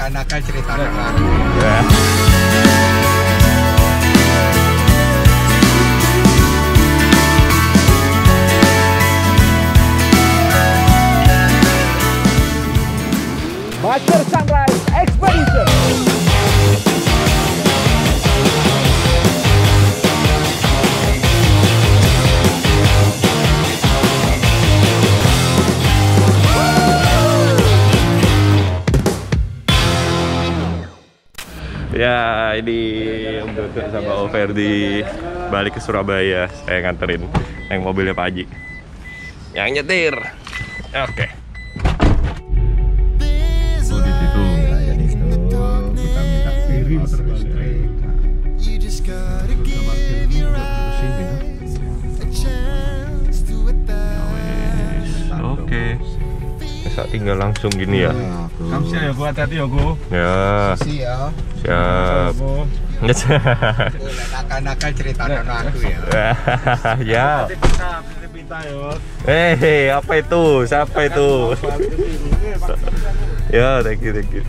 nakal-nakal cerita nakal. Ya. Master Ya, ini Om sama Om Ferdi balik ke Surabaya. Saya nganterin yang mobilnya Pak Haji. Yang nyetir. Oke. Mereka. Oke. Bisa tinggal langsung gini ya. Kamu sih ya, gua hati-hati ya, gua. Ya, Si ya, siap. Nakal-nakal cerita nakal aku ya. ya. Pinta, pinta yo. Eh, apa itu? Siapa itu? ya, thank you, thank you.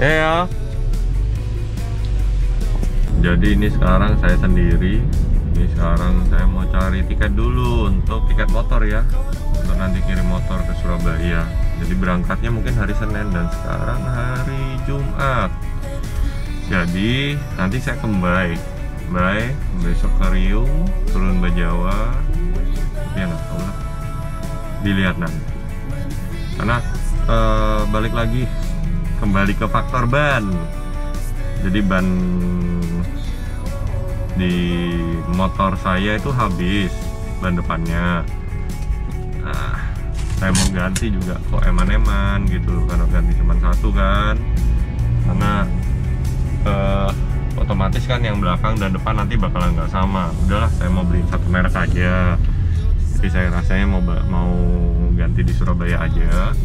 Eh ya. Jadi ini sekarang saya sendiri. Ini sekarang saya mau cari tiket dulu untuk tiket motor ya. Untuk nanti kirim motor ke Surabaya. Jadi berangkatnya mungkin hari Senin dan sekarang hari Jumat. Jadi nanti saya kembali, Bye, besok ke Riung, turun Bajawa. Ya nggak tahu lah. Dilihat nanti. Karena eh, balik lagi kembali ke faktor ban. Jadi ban di motor saya itu habis ban depannya. Nah, saya mau ganti juga kok eman-eman gitu karena ganti cuma satu kan. Karena eh, otomatis kan yang belakang dan depan nanti bakalan nggak sama. Udahlah, saya mau beli satu merek aja. Jadi saya rasanya mau mau ganti di Surabaya aja.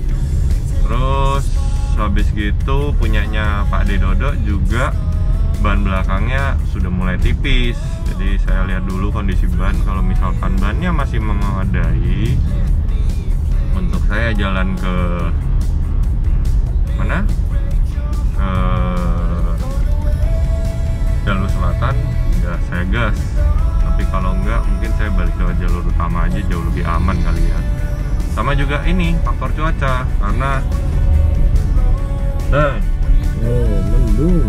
Terus habis gitu punyanya Pak Dedodo juga ban belakangnya sudah mulai tipis. Jadi saya lihat dulu kondisi ban kalau misalkan bannya masih memadai untuk saya jalan ke mana? Ke jalur selatan ya saya gas. Tapi kalau enggak mungkin saya balik ke jalur utama aja jauh lebih aman kali ya. Sama juga ini faktor cuaca karena dan Oh, mendung.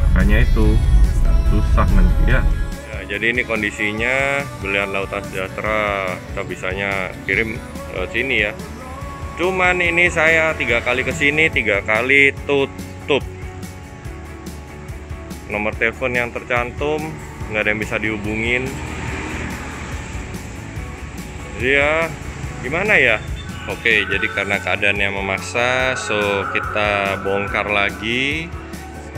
makanya itu susah nanti ya. ya jadi ini kondisinya belian lautan sejahtera kita bisanya kirim lewat sini ya. Cuman ini saya tiga kali ke sini tiga kali tutup. Nomor telepon yang tercantum nggak ada yang bisa dihubungin. Jadi ya gimana ya Oke, jadi karena keadaannya memaksa, so kita bongkar lagi.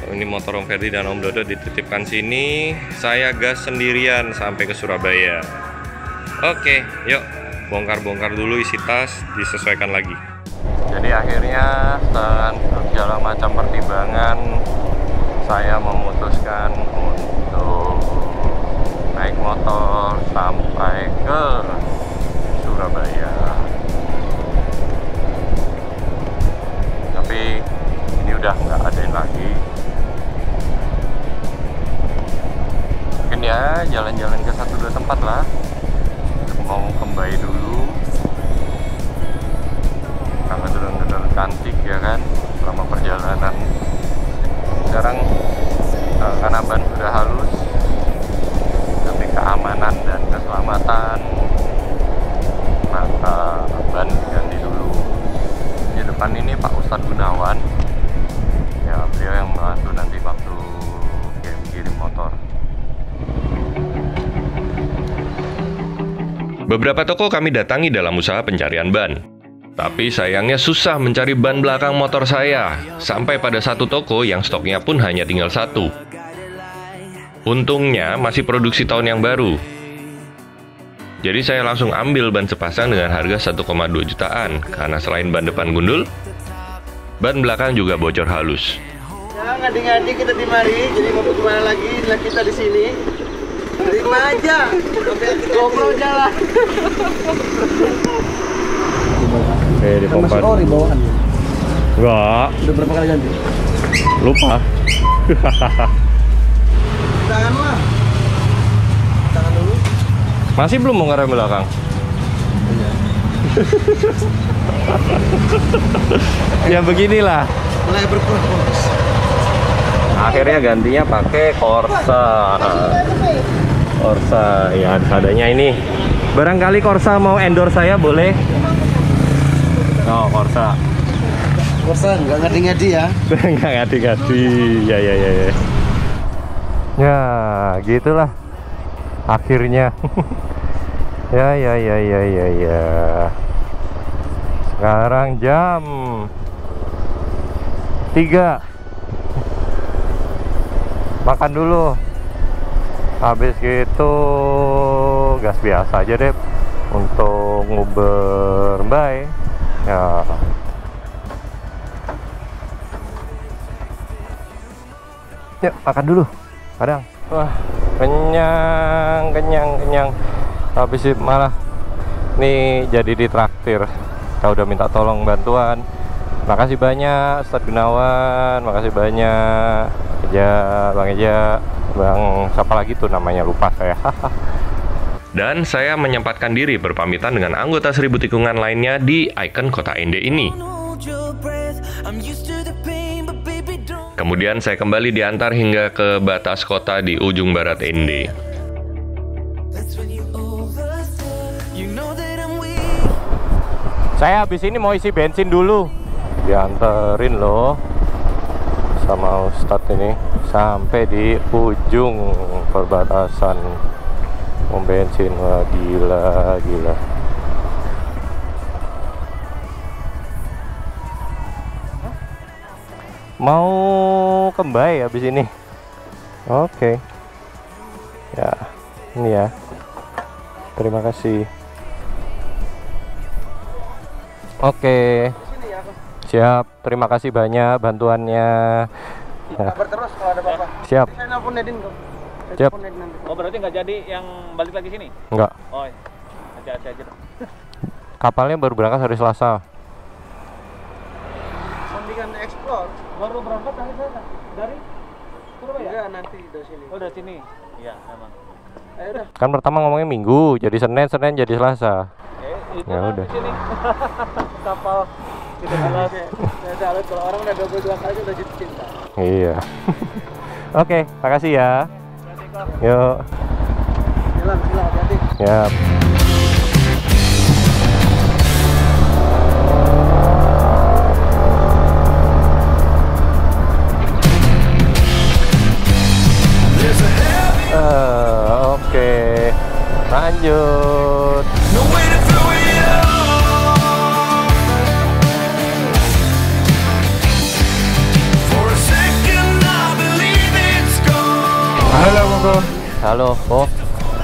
Ini motor Om Ferdi dan Om Dodo dititipkan sini. Saya gas sendirian sampai ke Surabaya. Oke, yuk bongkar-bongkar dulu isi tas, disesuaikan lagi. Jadi akhirnya setelah segala macam pertimbangan, saya memutuskan untuk keselamatan maka ban diganti dulu di depan ini Pak Ustadz Gunawan ya beliau yang membantu nanti waktu kirim kirim motor Beberapa toko kami datangi dalam usaha pencarian ban. Tapi sayangnya susah mencari ban belakang motor saya, sampai pada satu toko yang stoknya pun hanya tinggal satu. Untungnya masih produksi tahun yang baru. Jadi saya langsung ambil ban sepasang dengan harga 1,2 jutaan, karena selain ban depan gundul, ban belakang juga bocor halus. Ah, ngadi-ngadi kita di mari, jadi mau ke mana lagi? Lah kita di sini. Terima aja. Ngobrol jalan. Oke, di pompa. Termasuk ori bawaan. Enggak, Udah berapa kali ganti? lupa. Tangan mah. Masih belum mau ngerem belakang? ya beginilah. Mulai berproses. Akhirnya gantinya pakai Corsa. Corsa ya adanya ini. Barangkali Corsa mau endorse saya boleh? Oh, Corsa. Bosan, nggak ngadi-ngadi ya. Enggak ngadi-ngadi. Ya ya ya ya. Ya, gitulah. Akhirnya. ya ya ya ya ya ya. Sekarang jam 3 Makan dulu. Habis gitu gas biasa aja deh untuk nguber bye. Ya. Yuk, makan dulu. Kadang. Wah, kenyang, kenyang, kenyang. Habis itu malah nih jadi ditraktir. Kau udah minta tolong bantuan. Makasih banyak Ustadz Gunawan, makasih banyak Eja, Bang Eja, Bang siapa lagi tuh namanya lupa saya. Dan saya menyempatkan diri berpamitan dengan anggota seribu tikungan lainnya di ikon kota Ende ini. Kemudian saya kembali diantar hingga ke batas kota di ujung barat Ende. Saya habis ini mau isi bensin dulu. Dianterin loh sama Ustadz ini sampai di ujung perbatasan. Mau bensin wah gila gila. Mau kembali habis ini. Oke. Ya, ini ya. Terima kasih. Oke. Siap. Terima kasih banyak bantuannya. Ya, Kabar terus kalau ada apa-apa. siap. Saya nelpon Nedin kok. Saya Siap. Oh berarti nggak jadi yang balik lagi sini? Enggak. Oh, hati-hati aja dong. Kapalnya baru berangkat hari Selasa. Baru berangkat dari sana? Dari Surabaya? Enggak nanti dari sini. Oh dari sini? Iya memang. Ayo udah. Kan pertama ngomongnya Minggu, jadi Senin, Senin jadi Selasa. Eh, itu Ya kan udah. di sini. Kapal. Kita. Saya salut kalau orang udah 22 kali udah jatuh cinta. Iya. Oke, makasih ya. Yuk. Jalan, silah hati-hati. Ya.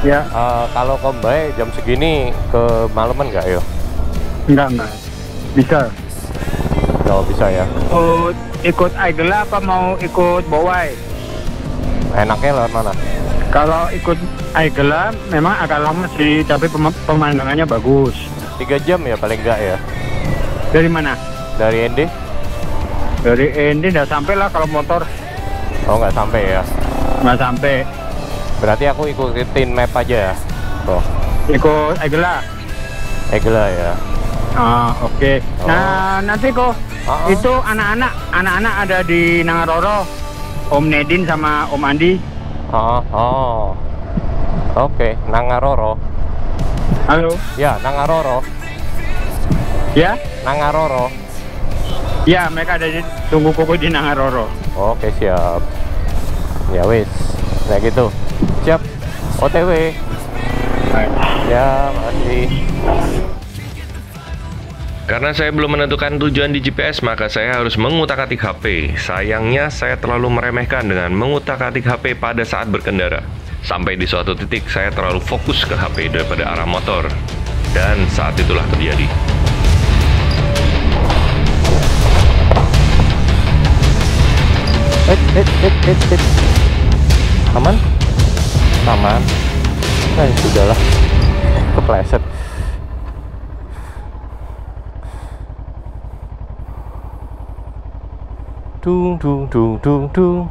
Ya, eh, kalau kombai jam segini ke malaman nggak yo? enggak, enggak. Bisa. Kalau bisa ya. Oh, ikut Aigela apa mau ikut Bowai? Enaknya lewat mana? Kalau ikut Aigela memang agak lama sih, tapi pem- pemandangannya bagus. Tiga jam ya paling nggak ya? Dari mana? Dari ND? Dari Endi udah sampai lah kalau motor Oh nggak sampai ya? nggak sampai. Berarti aku ikutin map aja ya? Oh, Ikut Aigela. Egela ya? Ah, oke. Nah, nanti kok Ah, ah. itu anak-anak, anak-anak ada di Nangaroro. Om Nedin sama Om Andi. Oh, oh. Oke, Nangaroro. Halo. Ya, Nangaroro. Ya? Nangaroro. Ya, mereka ada di tunggu koko di Nangaroro. Oke, siap. Ya wis. Nah gitu. Siap. OTW. Ya, makasih. Karena saya belum menentukan tujuan di GPS, maka saya harus mengutak-atik HP. Sayangnya, saya terlalu meremehkan dengan mengutak-atik HP pada saat berkendara. Sampai di suatu titik, saya terlalu fokus ke HP daripada arah motor. Dan saat itulah terjadi. Eh, eh, eh, eh, eh. Aman? Aman. Nah, ya sudahlah. Kepleset. Dung dung dung dung dung.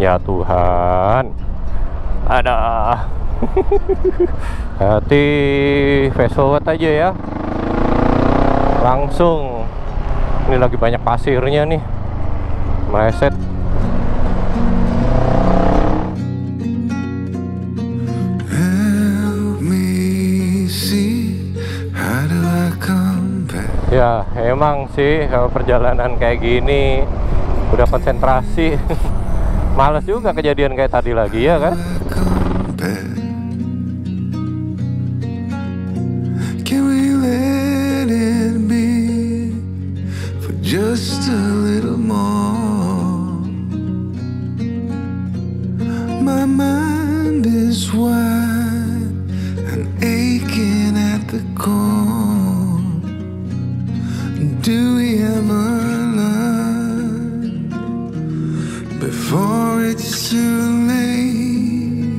Ya Tuhan. Ada. Hati forward aja ya. Langsung. Ini lagi banyak pasirnya nih. Meleset. Ya, emang sih kalau perjalanan kayak gini udah konsentrasi. Males juga kejadian kayak tadi lagi ya kan? Just a little more? Is wide and aching at the core. Do we ever learn before it's too late?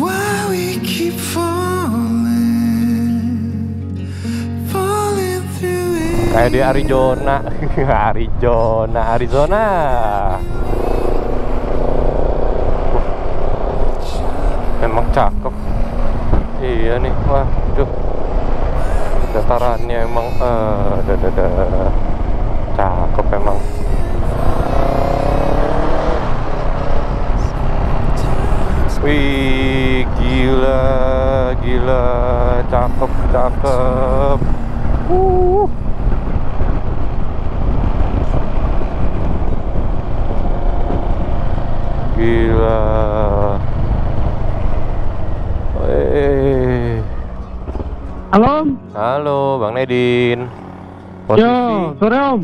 Why we keep falling, falling through it? Arizona, Arizona, Arizona. Emang cakep. Iya nih, wah, aduh. Datarannya emang, eh, da, da, da. cakep emang. Wih, gila, gila, cakep, cakep. Uh. Gila. Halo. Halo, Bang Nedin. Yo, sore Om.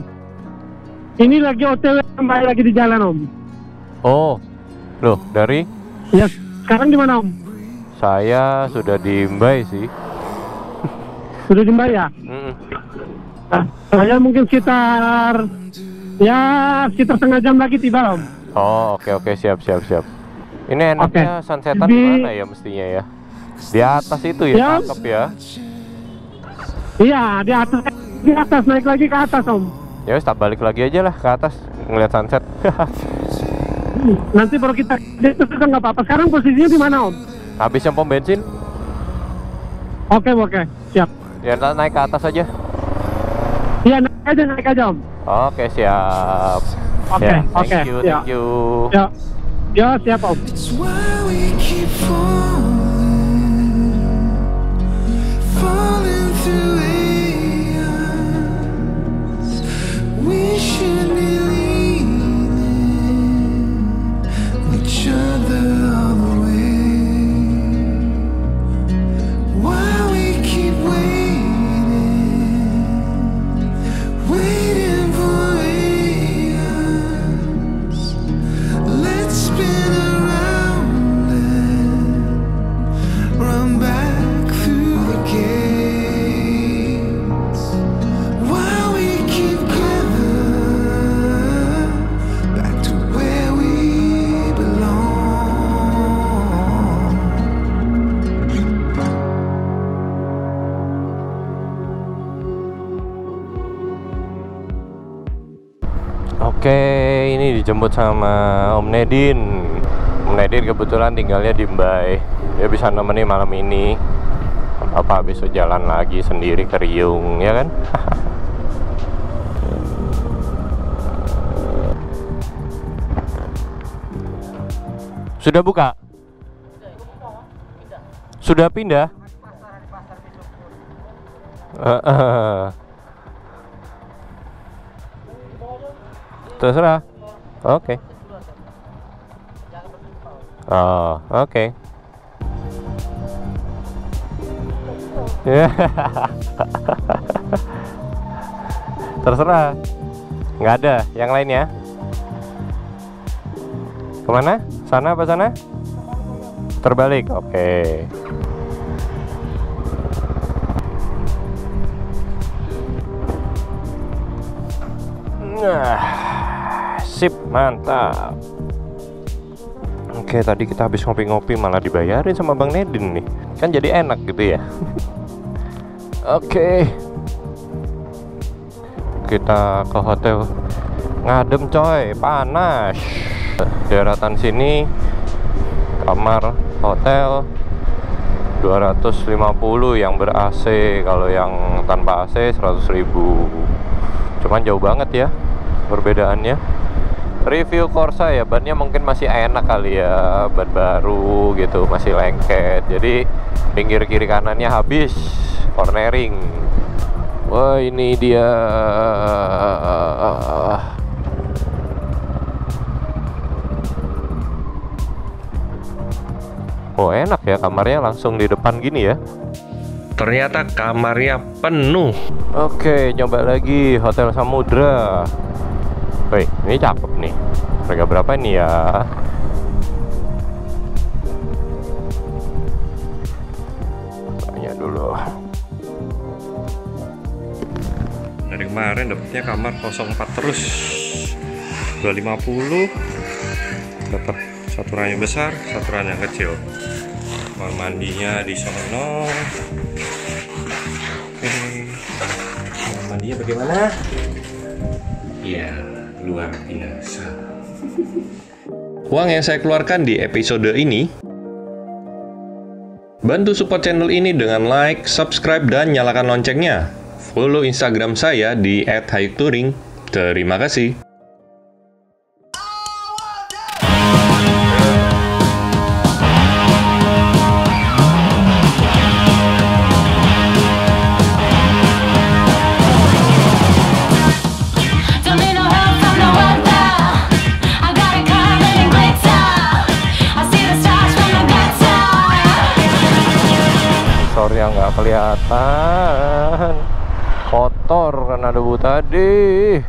Ini lagi OTW kembali lagi di jalan Om. Oh, loh dari Ya, sekarang di mana Om? saya sudah di Mbai sih. Sudah di Mbak ya? Mm-mm. Nah, saya mungkin sekitar ya sekitar setengah jam lagi tiba Om. Oh, oke oke siap siap siap. Ini enaknya Oke. sunsetan di mana ya mestinya ya? Di atas itu ya, Ya. cakep ya. Iya, di atas di atas naik lagi ke atas Om. Ya wes tak balik lagi aja lah ke atas ngeliat sunset. Nanti baru kita di itu kan nggak apa-apa. Sekarang posisinya di mana Om? Habis yang pom bensin, Oke oke, siap. ya naik ke atas aja. Iya naik aja naik aja Om. Oke siap. Oke, Ya, thank oke, you, ya. thank you. Ya, ya siap Om. Ini dijemput sama Om Nedin. Om Nedin kebetulan tinggalnya di Mbai. Dia bisa nemenin malam ini. Apa besok jalan lagi sendiri ke Riung, ya kan? Sudah buka? Sudah pindah? Terserah. Oke. Oh, oke. Ya. Terserah. Nggak ada. Yang lainnya? Ke mana? Sana apa sana? Terbalik. Oke. Nah, sip, mantap. Oke, tadi kita habis ngopi-ngopi malah dibayarin sama Bang Nedin nih. Kan jadi enak gitu ya. Oke. Kita ke hotel. Ngadem coy, panas. Daratan sini kamar hotel 250 yang ber AC kalau yang tanpa AC 100.000 cuman jauh banget ya perbedaannya review Corsa ya bannya mungkin masih enak kali ya ban baru gitu masih lengket. Jadi pinggir kiri kanannya habis cornering. Wah ini dia. Oh enak ya kamarnya langsung di depan gini ya. Ternyata kamarnya penuh. Oke nyoba lagi Hotel Samudra Wih ini cakep nih. Harga berapa ini ya? Tanya dulu. Dari kemarin dapetnya kamar 04 terus. 250 dapat satu ranjang besar satu ranjang kecil. Kamar mandinya di sono. Oke. Kamar mandinya bagaimana? Ya luar biasa. Uang yang saya keluarkan di episode ini. Bantu support channel ini dengan like, subscribe, dan nyalakan loncengnya. Follow instagram saya di @hayuktouring terima kasih kelihatan. Kotor karena debu tadi